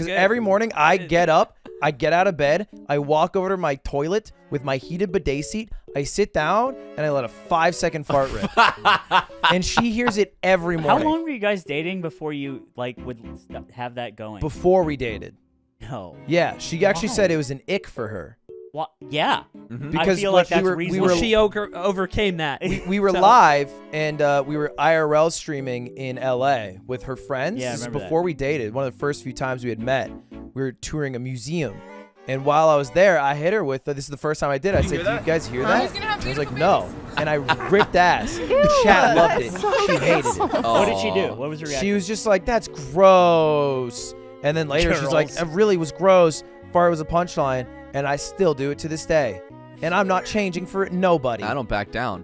Because every morning I get up, I get out of bed, I walk over to my toilet with my heated bidet seat, I sit down, and I let a five second fart rip. and she hears it every morning. How long were you guys dating before you like would have that going? before we dated. no. Yeah, she actually Why? said it was an ick for her. What? Yeah. Because I feel like that's we were, we were, she over- overcame that. we, we were So- live and uh, we were IRL streaming in LA with her friends. Yeah, I this is that. before we dated. One of the first few times we had met. We were touring a museum. And while I was there, I hit her with, uh, this is the first time I did. I said, Do you guys hear that? And I was like, no. And I ripped ass. The chat loved it. She hated it. What did she do? What was her reaction? She was just like, that's gross. And then later she's like, it really was gross. Fart was a punchline. And I still do it to this day. And I'm not changing for nobody. I don't back down.